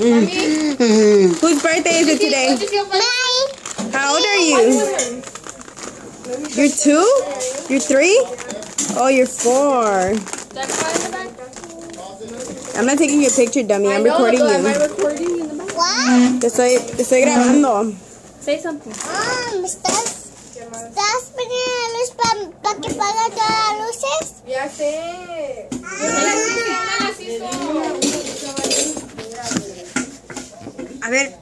Whose birthday is it today? Mine. How old are you? You're two? You're three? Oh, you're four. I'm not taking your picture, dummy. I'm recording Am I you. recording in the back? What? Te estoy, te estoy grabando. Say something. Ah, Mom, ¿estás, estás poniendo la luz para que pague todas las luces? Ya sé. A ver,